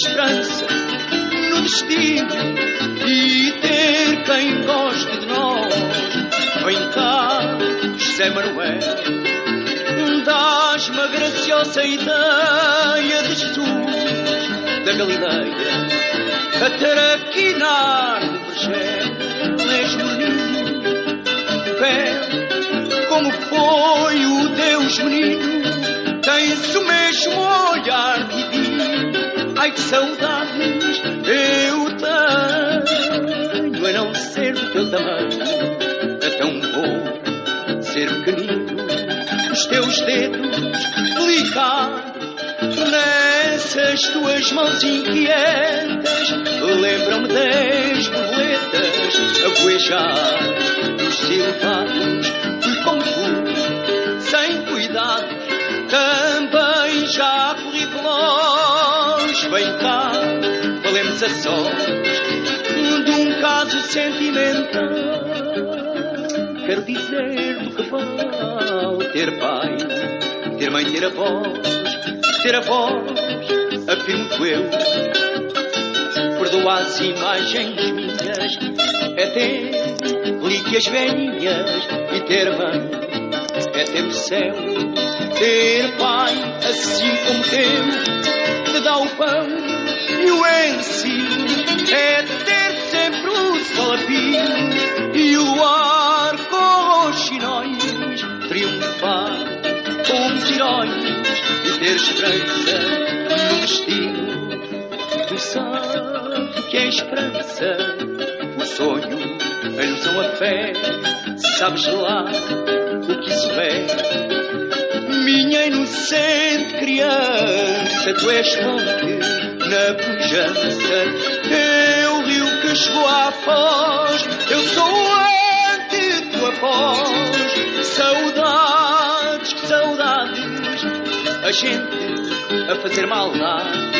esperança no destino e ter quem goste de nós. Vem cá, José Manuel, graciosa ideia de Jesus da Galileia a traquinar no projeto. És menino, belo, como foi o Deus menino, tens o mesmo olhar divino. Ai que saudades eu tenho a não ser do teu tamanho. É tão bom ser pequenino, os teus dedos nessas tuas mãos inquietas. Lembram-me das borboletas a voejar dos silvados. Fui como fui, sem cuidado, também já corri veloz. Vem cá, falemos a sós de um caso sentimental. Quero dizer do que vale ter pai, ter mãe, ter avós, ter avós, afirmo eu. Perdoa as imagens minhas, é ter relíquias velhinhas e ter mãe, é ter o céu, ter pai, assim como teu, te dá o pão e o ensino, é ter sempre o sol a pio e o luar com os triunfar com os heróis e ter esperança no destino. Tu sabes o que é esperança, o sonho, a ilusão, a fé, sabes lá o que isso é. Minha inocente criança, tu és fonte na pujança, eu rio que chegou à foz, eu sou antes tu após, saudades, saudades, a gente a fazer maldades,